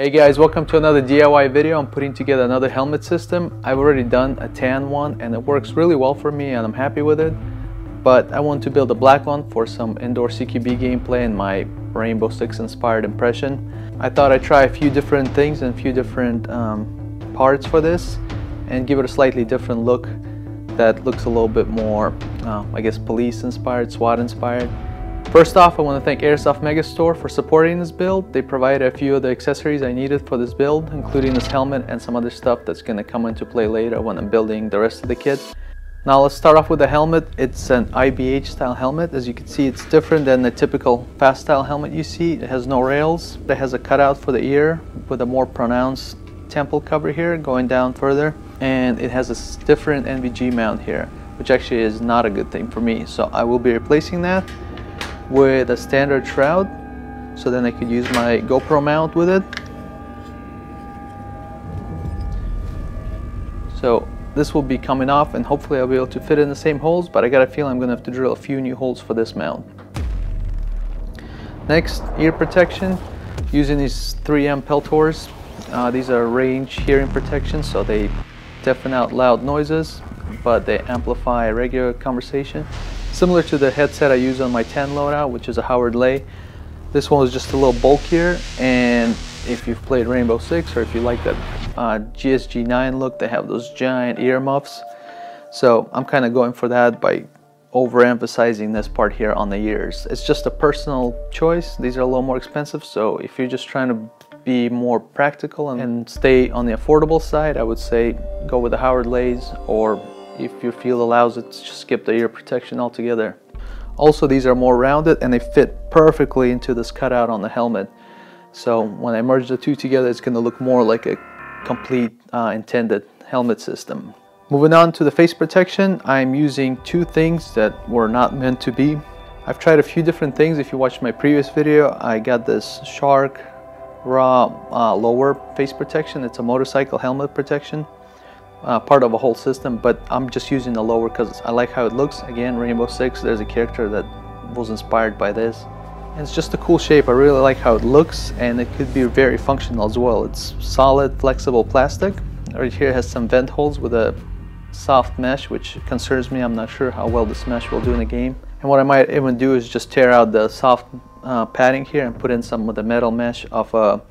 Hey guys, welcome to another DIY video. I'm putting together another helmet system. I've already done a tan one and it works really well for me and I'm happy with it. But I want to build a black one for some indoor CQB gameplay and my Rainbow Six inspired impression. I thought I'd try a few different things and a few different um, parts for this and give it a slightly different look that looks a little bit more, uh, I guess, police inspired, SWAT inspired. First off, I want to thank Airsoft Megastore for supporting this build. They provided a few of the accessories I needed for this build, including this helmet and some other stuff that's going to come into play later when I'm building the rest of the kit. Now let's start off with the helmet. It's an IBH style helmet. As you can see, it's different than the typical fast style helmet you see. It has no rails. It has a cutout for the ear with a more pronounced temple cover here going down further. And it has a different NVG mount here, which actually is not a good thing for me. So I will be replacing that with a standard shroud so then I could use my GoPro mount with it. So this will be coming off and hopefully I'll be able to fit in the same holes but I got a feeling I'm gonna have to drill a few new holes for this mount. Next, ear protection using these 3M Peltors. Uh, these are range hearing protection so they deafen out loud noises but they amplify regular conversation. Similar to the headset I use on my 10 loadout, which is a Howard Leight. This one is just a little bulkier, and if you've played Rainbow Six or if you like that uh, GSG 9 look, they have those giant ear muffs. So I'm kind of going for that by overemphasizing this part here on the ears. It's just a personal choice. These are a little more expensive, so if you're just trying to be more practical and stay on the affordable side, I would say go with the Howard Leights or if your field allows it, skip the ear protection altogether. Also, these are more rounded and they fit perfectly into this cutout on the helmet. So when I merge the two together, it's going to look more like a complete uh, intended helmet system. Moving on to the face protection, I'm using two things that were not meant to be. I've tried a few different things. If you watched my previous video, I got this Shark Raw uh, lower face protection. It's a motorcycle helmet protection uh, part of a whole system, but I'm just using the lower because I like how it looks. Again, Rainbow Six, there's a character that was inspired by this. And it's just a cool shape. I really like how it looks and it could be very functional as well. It's solid, flexible plastic. Right here has some vent holes with a soft mesh, which concerns me. I'm not sure how well this mesh will do in the game. And what I might even do is just tear out the soft uh, padding here and put in some of the metal mesh of a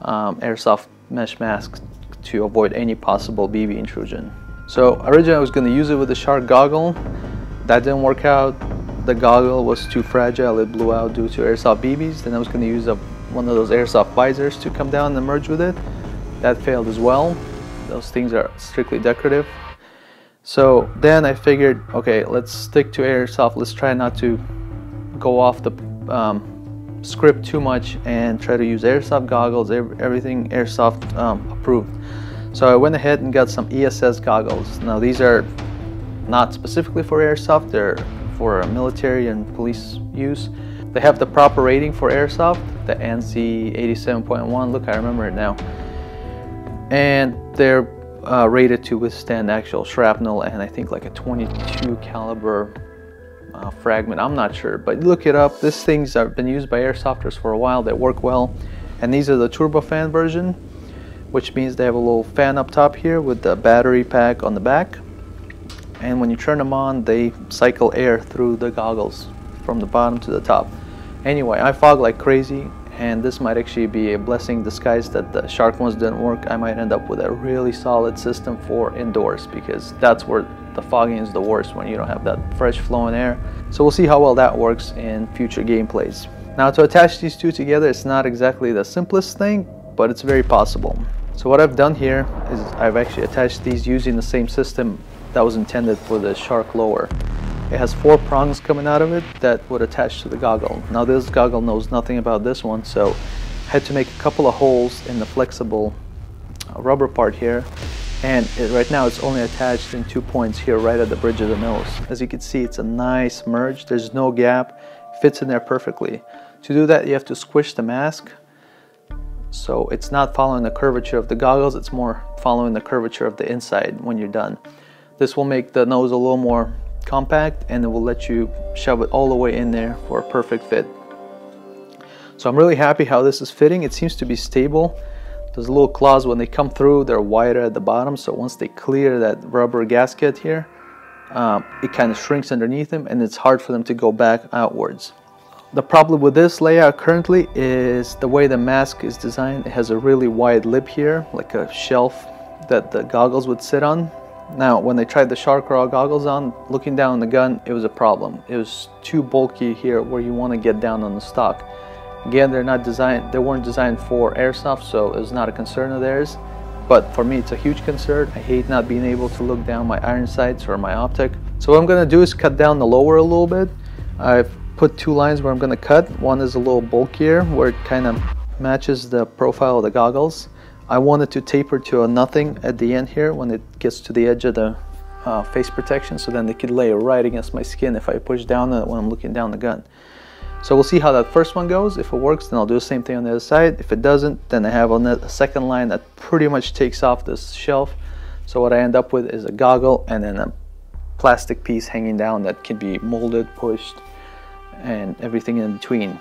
um, airsoft mesh mask to avoid any possible BB intrusion. So originally I was going to use it with the shark goggle. That didn't work out. The goggle was too fragile. It blew out due to airsoft BBs. Then I was going to use a, one of those airsoft visors to come down and merge with it. That failed as well. Those things are strictly decorative. So then I figured, okay, let's stick to airsoft. Let's try not to go off the um, script too much and try to use airsoft goggles, everything airsoft um, approved. So I went ahead and got some ESS goggles. Now these are not specifically for airsoft, they're for military and police use. They have the proper rating for airsoft, the ANSI 87.1, look I remember it now. And they're uh, rated to withstand actual shrapnel and I think like a 22 caliber uh, fragment. I'm not sure, but look it up. These things have been used by airsofters for a while. They work well. And these are the turbofan version, which means they have a little fan up top here with the battery pack on the back. And when you turn them on, they cycle air through the goggles from the bottom to the top. Anyway, I fog like crazy and this might actually be a blessing disguise that the shark ones didn't work. I might end up with a really solid system for indoors because that's where the fogging is the worst when you don't have that fresh flowing air. So we'll see how well that works in future gameplays. Now to attach these two together, it's not exactly the simplest thing, but it's very possible. So what I've done here is I've actually attached these using the same system that was intended for the shark lower. It has four prongs coming out of it that would attach to the goggle. Now this goggle knows nothing about this one, so I had to make a couple of holes in the flexible rubber part here. And it, right now it's only attached in two points here right at the bridge of the nose. As you can see, it's a nice merge. There's no gap, fits in there perfectly. To do that, you have to squish the mask. So it's not following the curvature of the goggles, it's more following the curvature of the inside when you're done. This will make the nose a little more compact and it will let you shove it all the way in there for a perfect fit. So I'm really happy how this is fitting. It seems to be stable. Those little claws, when they come through, they're wider at the bottom. So once they clear that rubber gasket here, um, it kind of shrinks underneath them and it's hard for them to go back outwards. The problem with this layout currently is the way the mask is designed. It has a really wide lip here, like a shelf that the goggles would sit on. Now, when they tried the Shark Raw goggles on, looking down the gun, it was a problem. It was too bulky here where you want to get down on the stock. Again, they're not designed, they weren't designed for airsoft, so it's not a concern of theirs. But for me, it's a huge concern. I hate not being able to look down my iron sights or my optic. So what I'm gonna do is cut down the lower a little bit. I've put two lines where I'm going to cut. One is a little bulkier where it kind of matches the profile of the goggles. I want it to taper to a nothing at the end here when it gets to the edge of the uh, face protection so then they could lay right against my skin if I push down when I'm looking down the gun. So we'll see how that first one goes. If it works, then I'll do the same thing on the other side. If it doesn't, then I have a second line that pretty much takes off this shelf. So what I end up with is a goggle and then a plastic piece hanging down that can be molded, pushed, and everything in between.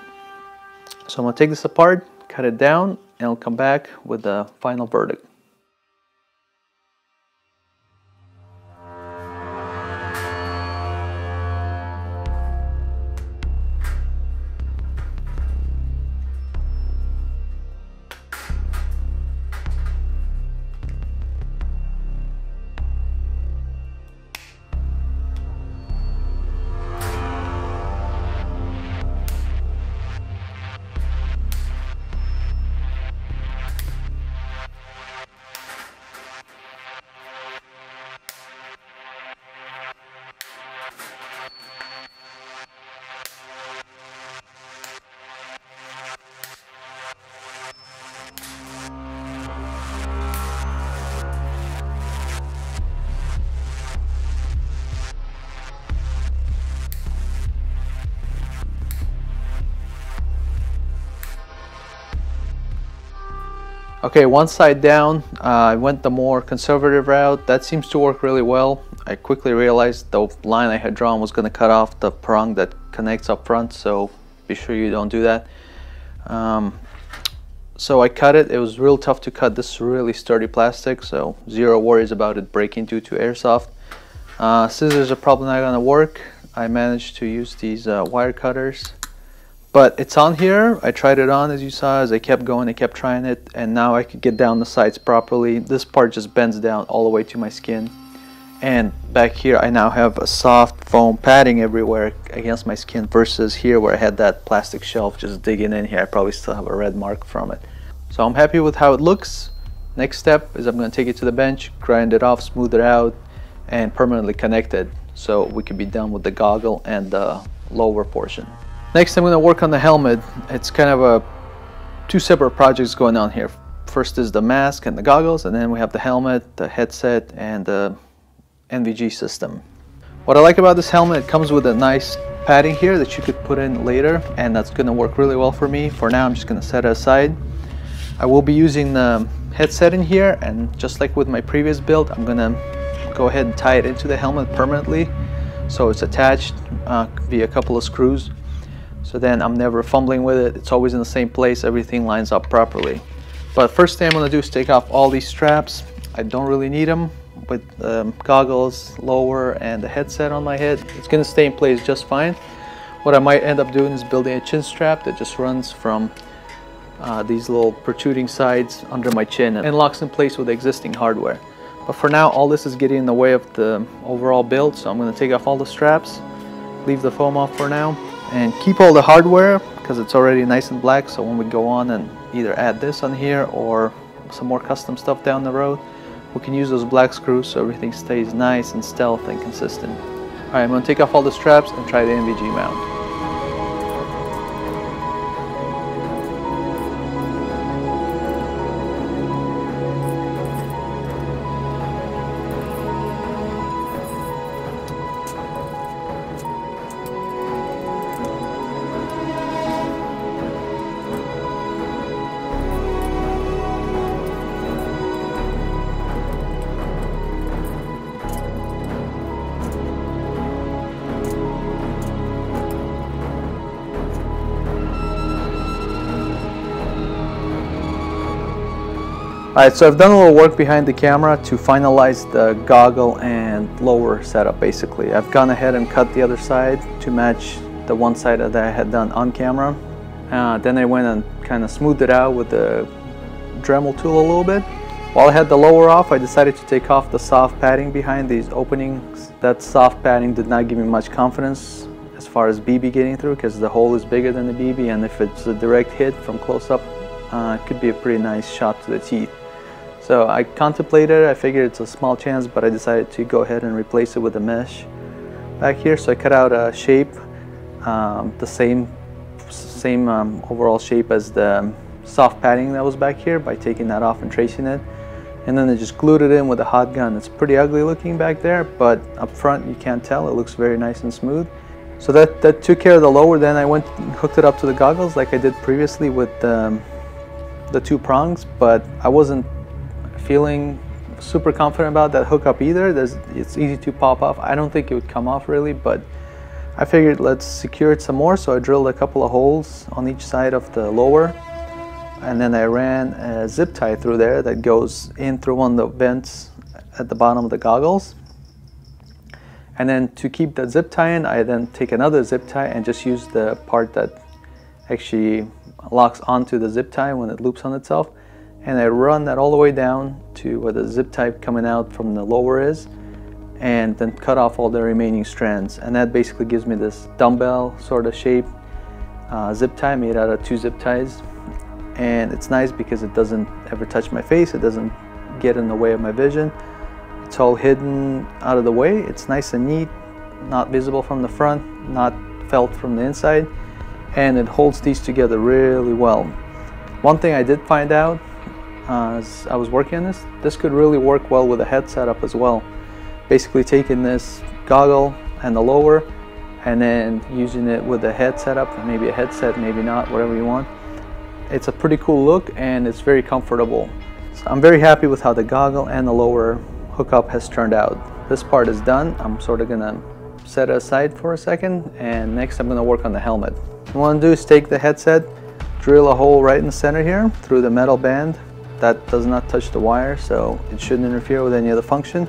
So I'm to take this apart, cut it down, and I'll come back with the final verdict. Okay, one side down, uh, I went the more conservative route. That seems to work really well. I quickly realized the line I had drawn was going to cut off the prong that connects up front, so be sure you don't do that. Um, so I cut it. It was real tough to cut. This really sturdy plastic, so zero worries about it breaking due to airsoft. Uh, scissors are probably not going to work. I managed to use these uh, wire cutters but it's on here. I tried it on as you saw as I kept going, I kept trying it and now I could get down the sides properly. This part just bends down all the way to my skin. And back here I now have a soft foam padding everywhere against my skin versus here where I had that plastic shelf just digging in here. I probably still have a red mark from it. So I'm happy with how it looks. Next step is I'm going to take it to the bench, grind it off, smooth it out, and permanently connect it so we can be done with the goggle and the lower portion. Next I'm going to work on the helmet. It's kind of a two separate projects going on here. First is the mask and the goggles and then we have the helmet, the headset and the NVG system. What I like about this helmet, it comes with a nice padding here that you could put in later and that's going to work really well for me. For now I'm just going to set it aside. I will be using the headset in here and just like with my previous build I'm going to go ahead and tie it into the helmet permanently so it's attached uh, via a couple of screws so then I'm never fumbling with it. It's always in the same place. Everything lines up properly. But first thing I'm gonna do is take off all these straps. I don't really need them with um, goggles lower and the headset on my head. It's gonna stay in place just fine. What I might end up doing is building a chin strap that just runs from uh, these little protruding sides under my chin and locks in place with the existing hardware. But for now, all this is getting in the way of the overall build, so I'm gonna take off all the straps, leave the foam off for now, and keep all the hardware because it's already nice and black so when we go on and either add this on here or some more custom stuff down the road we can use those black screws so everything stays nice and stealth and consistent. Alright, I'm going to take off all the straps and try the NVG mount. Alright, so I've done a little work behind the camera to finalize the goggle and lower setup basically. I've gone ahead and cut the other side to match the one side that I had done on camera. Uh, then I went and kind of smoothed it out with the Dremel tool a little bit. While I had the lower off, I decided to take off the soft padding behind these openings. That soft padding did not give me much confidence as far as BB getting through because the hole is bigger than the BB and if it's a direct hit from close up, uh, it could be a pretty nice shot to the teeth. So I contemplated, it, I figured it's a small chance, but I decided to go ahead and replace it with a mesh back here. So I cut out a shape, um, the same, same um, overall shape as the soft padding that was back here by taking that off and tracing it. And then I just glued it in with a hot gun. It's pretty ugly looking back there, but up front you can't tell. It looks very nice and smooth. So that, that took care of the lower. Then I went hooked it up to the goggles like I did previously with um, the two prongs, but I wasn't feeling super confident about that hookup either. There's, it's easy to pop off. I don't think it would come off really, but I figured let's secure it some more. So I drilled a couple of holes on each side of the lower. And then I ran a zip tie through there that goes in through one of the vents at the bottom of the goggles. And then to keep that zip tie in, I then take another zip tie and just use the part that actually locks onto the zip tie when it loops on itself and I run that all the way down to where the zip tie coming out from the lower is and then cut off all the remaining strands. And that basically gives me this dumbbell sort of shape uh, zip tie made out of two zip ties. And it's nice because it doesn't ever touch my face it doesn't get in the way of my vision. It's all hidden out of the way. It's nice and neat not visible from the front not felt from the inside and it holds these together really well. One thing I did find out uh, as I was working on this. This could really work well with a head setup as well. Basically taking this goggle and the lower and then using it with a head setup, maybe a headset, maybe not, whatever you want. It's a pretty cool look and it's very comfortable. So I'm very happy with how the goggle and the lower hookup has turned out. This part is done. I'm sort of gonna set it aside for a second and next I'm gonna work on the helmet. What I wanna do is take the headset, drill a hole right in the center here through the metal band that does not touch the wire so it shouldn't interfere with any other function.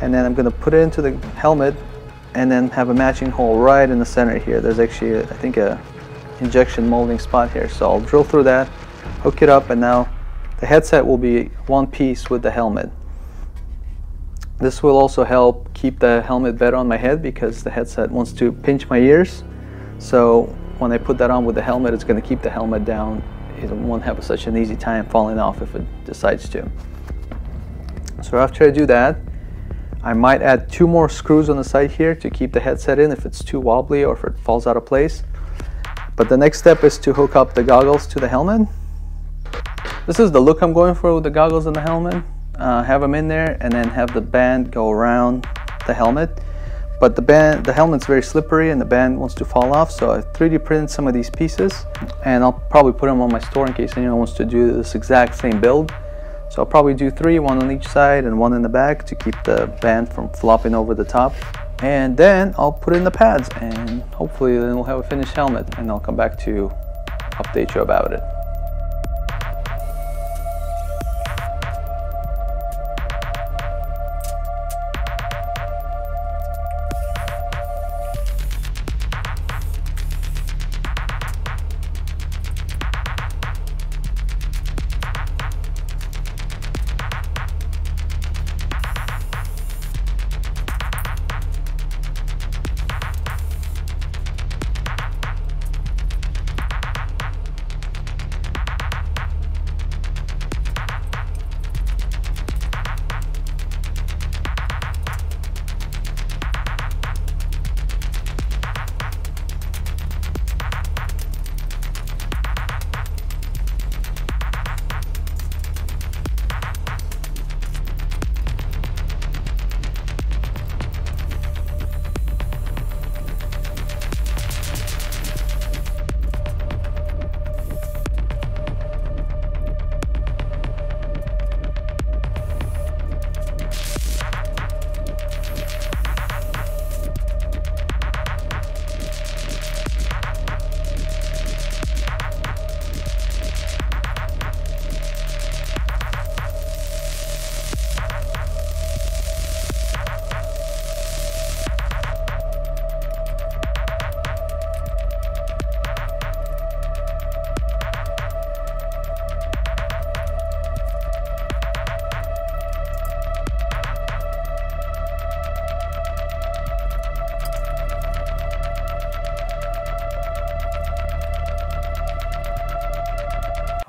And then I'm going to put it into the helmet and then have a matching hole right in the center here. There's actually I think a injection molding spot here. So I'll drill through that hook it up and now the headset will be one piece with the helmet. This will also help keep the helmet better on my head because the headset wants to pinch my ears. So when I put that on with the helmet it's going to keep the helmet down it won't have such an easy time falling off if it decides to. So after I do that, I might add two more screws on the side here to keep the headset in if it's too wobbly or if it falls out of place. But the next step is to hook up the goggles to the helmet. This is the look I'm going for with the goggles and the helmet. Uh, have them in there and then have the band go around the helmet. But the band, the helmet's very slippery and the band wants to fall off, so I 3D printed some of these pieces and I'll probably put them on my store in case anyone wants to do this exact same build. So I'll probably do three, one on each side and one in the back to keep the band from flopping over the top. And then I'll put in the pads and hopefully then we'll have a finished helmet and I'll come back to update you about it.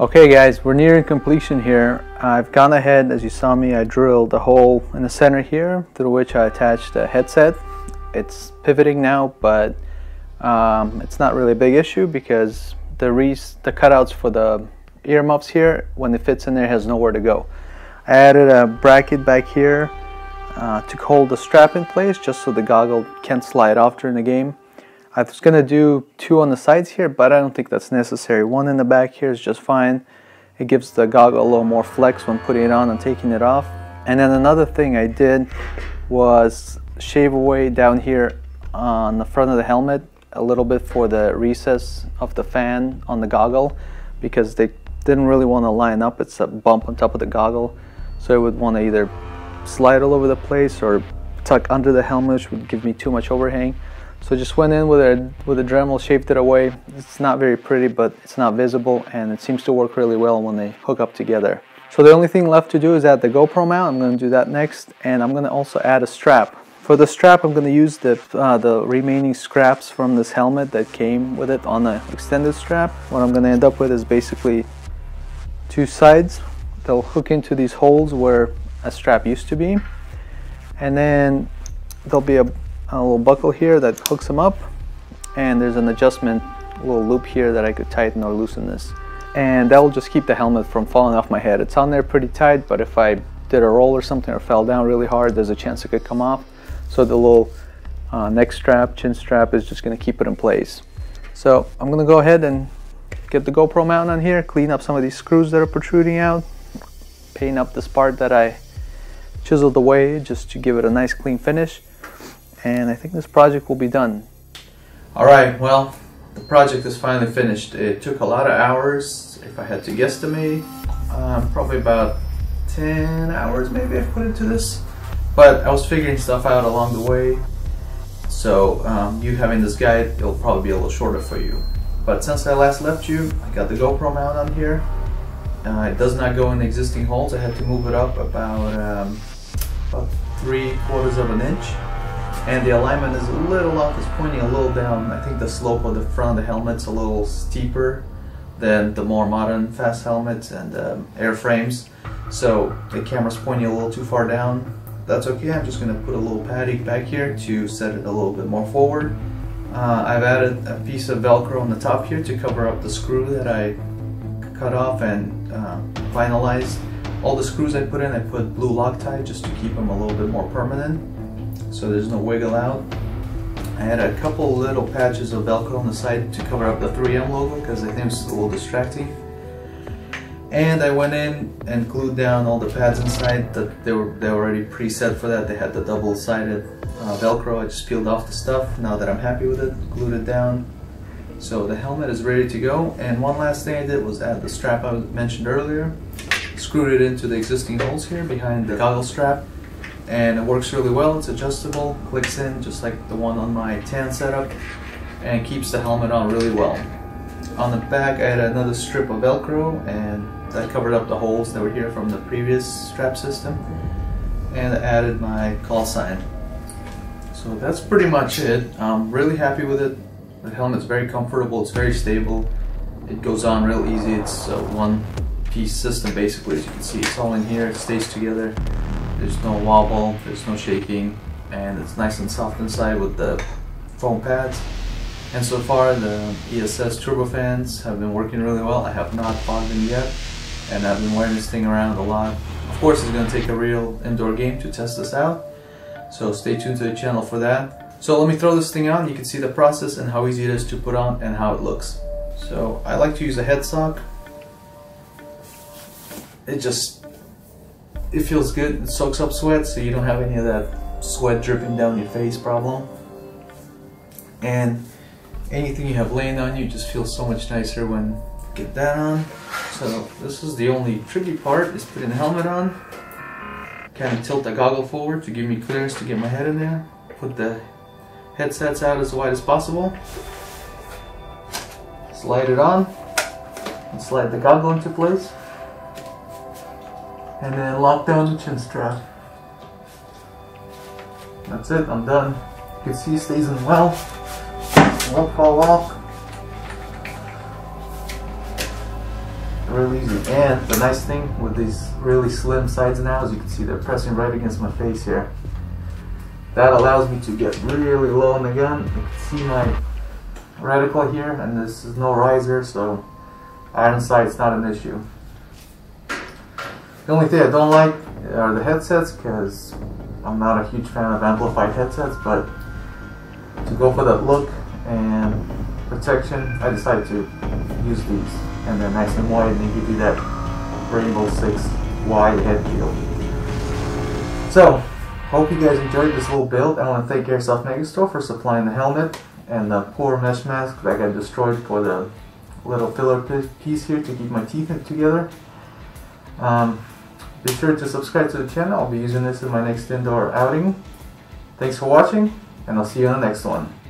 Okay guys, we're nearing completion here. I've gone ahead, as you saw me, I drilled a hole in the center here through which I attached a headset. It's pivoting now, but um, it's not really a big issue because the, the cutouts for the earmuffs here, when it fits in there, has nowhere to go. I added a bracket back here uh, to hold the strap in place just so the goggle can't slide off during the game. I was going to do two on the sides here, but I don't think that's necessary. One in the back here is just fine. It gives the goggle a little more flex when putting it on and taking it off. And then another thing I did was shave away down here on the front of the helmet a little bit for the recess of the fan on the goggle because they didn't really want to line up. It's a bump on top of the goggle. So I would want to either slide all over the place or tuck under the helmet, which would give me too much overhang. So just went in with a, with a Dremel, shaped it away. It's not very pretty, but it's not visible and it seems to work really well when they hook up together. So the only thing left to do is add the GoPro mount. I'm going to do that next and I'm going to also add a strap. For the strap, I'm going to use the, uh, the remaining scraps from this helmet that came with it on the extended strap. What I'm going to end up with is basically two sides. They'll hook into these holes where a strap used to be. And then there'll be a a little buckle here that hooks them up and there's an adjustment little loop here that I could tighten or loosen this. And that will just keep the helmet from falling off my head. It's on there pretty tight but if I did a roll or something or fell down really hard there's a chance it could come off. So the little uh, neck strap chin strap is just going to keep it in place. So I'm going to go ahead and get the GoPro mount on here clean up some of these screws that are protruding out paint up this part that I chiseled away just to give it a nice clean finish and I think this project will be done. Alright, well, the project is finally finished. It took a lot of hours, if I had to guesstimate, um, probably about 10 hours maybe I've put into this. But I was figuring stuff out along the way, so um, you having this guide, it'll probably be a little shorter for you. But since I last left you, I got the GoPro mount on here. Uh, it does not go in the existing holes. I had to move it up about, um, about three quarters of an inch and the alignment is a little off, it's pointing a little down. I think the slope of the front of the helmet's a little steeper than the more modern fast helmets and um, airframes. So the camera's pointing a little too far down. That's okay, I'm just gonna put a little padding back here to set it a little bit more forward. Uh, I've added a piece of Velcro on the top here to cover up the screw that I cut off and uh, finalized. All the screws I put in, I put blue Loctite just to keep them a little bit more permanent so there's no wiggle out. I had a couple little patches of Velcro on the side to cover up the 3M logo because I think it's a little distracting. And I went in and glued down all the pads inside. That they were they were already preset for that. They had the double-sided uh, Velcro. I just peeled off the stuff. Now that I'm happy with it, glued it down. So the helmet is ready to go. And one last thing I did was add the strap I mentioned earlier. Screwed it into the existing holes here behind the goggle strap and it works really well. It's adjustable, clicks in just like the one on my tan setup and keeps the helmet on really well. On the back I had another strip of velcro and that covered up the holes that were here from the previous strap system and added my call sign. So that's pretty much it. I'm really happy with it. The helmet's very comfortable, it's very stable. It goes on real easy. It's a one piece system basically as you can see. It's all in here, it stays together. There's no wobble, there's no shaking, and it's nice and soft inside with the foam pads. And so far the ESS turbofans have been working really well. I have not bought them yet, and I've been wearing this thing around a lot. Of course it's going to take a real indoor game to test this out, so stay tuned to the channel for that. So let me throw this thing on, you can see the process and how easy it is to put on and how it looks. So I like to use a head sock. It just it feels good. It soaks up sweat, so you don't have any of that sweat dripping down your face problem. And anything you have laying on you just feels so much nicer when you get that on. So this is the only tricky part is putting the helmet on. Kind of tilt the goggle forward to give me clearance to get my head in there. Put the headsets out as wide as possible. Slide it on and slide the goggle into place and then lock down the chin strap. That's it, I'm done. You can see it stays in well. Won't fall off. really easy. And the nice thing with these really slim sides now, as you can see, they're pressing right against my face here. That allows me to get really low on the gun. You can see my reticle here, and this is no riser, so iron sight's not an issue. The only thing I don't like are the headsets, because I'm not a huge fan of amplified headsets, but to go for that look and protection, I decided to use these. And they're nice and wide, and they give you that Rainbow 6 wide head field. So, hope you guys enjoyed this little build. I want to thank Airsoft Megastore for supplying the helmet and the poor mesh mask that got destroyed for the little filler piece here to keep my teeth together. Um, be sure to subscribe to the channel. I'll be using this in my next indoor outing. Thanks for watching, and I'll see you on the next one.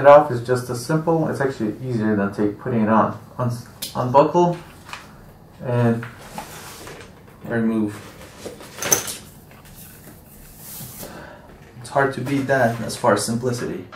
It off is just as simple. It's actually easier than take putting it on. Un unbuckle and remove. It's hard to beat that as far as simplicity.